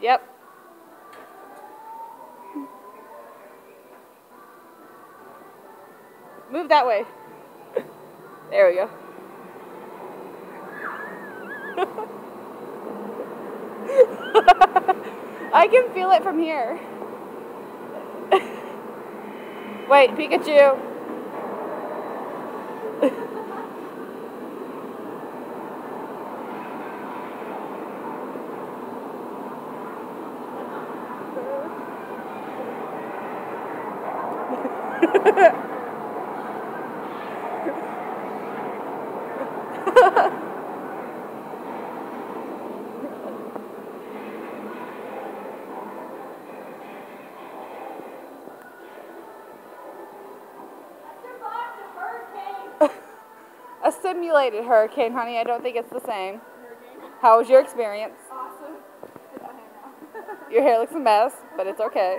Yep. Move that way. There we go. I can feel it from here. Wait, Pikachu. A simulated hurricane, honey. I don't think it's the same. How was your experience? Awesome. I got hair now. Your hair looks a mess, but it's okay.